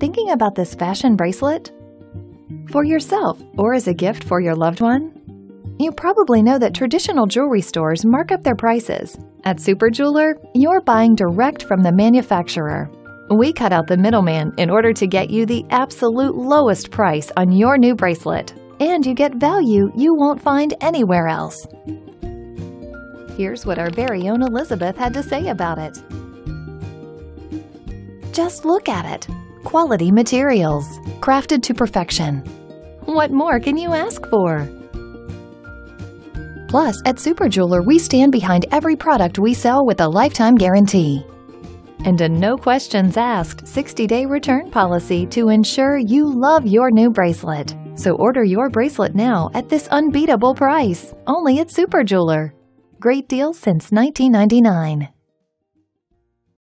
Thinking about this fashion bracelet? For yourself or as a gift for your loved one? You probably know that traditional jewelry stores mark up their prices. At Super Jeweler, you're buying direct from the manufacturer. We cut out the middleman in order to get you the absolute lowest price on your new bracelet, and you get value you won't find anywhere else. Here's what our very own Elizabeth had to say about it. Just look at it. Quality materials, crafted to perfection. What more can you ask for? Plus, at Super Jeweler, we stand behind every product we sell with a lifetime guarantee. And a no questions asked 60 day return policy to ensure you love your new bracelet. So order your bracelet now at this unbeatable price, only at Super Jeweler. Great deal since 1999.